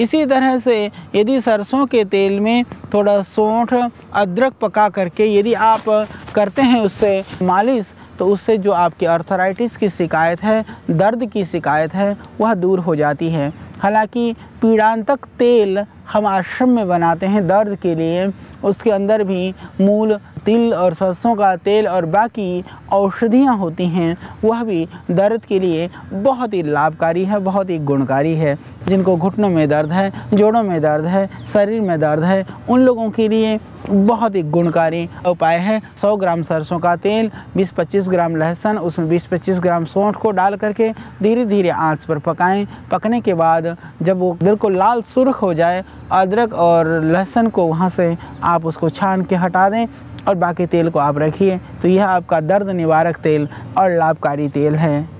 इसी तरह से यदि सरसों के तेल में थोड़ा सौंठ, अदरक पका करके यदि आप करते हैं उससे मालिश तो उससे जो आपकी अर्थराइटिस की शिकायत है, दर्द की शिकायत है, वह दूर हो जाती है। हालाँकि पीड़ांतक तेल हम आश्रम में बनाते हैं दर्द के लिए, उसके अंदर भी मूल तिल और सरसों का तेल और बाकी औषधियाँ होती हैं, वह भी दर्द के लिए बहुत ही लाभकारी है, बहुत ही गुणकारी है। जिनको घुटनों में दर्द है, जोड़ों में दर्द है, शरीर में दर्द है, उन लोगों के लिए बहुत ही गुणकारी उपाय है। 100 ग्राम सरसों का तेल 20-25 ग्राम लहसुन, उसमें 20-25 ग्राम सौंठ को डाल करके धीरे धीरे आँच पर पकाएँ। पकने के बाद जब वो बिल्कुल लाल सुर्ख हो जाए अदरक और लहसुन को वहाँ से आप उसको छान के हटा दें और बाकी तेल को आप रखिए। तो यह आपका दर्द निवारक तेल और लाभकारी तेल है।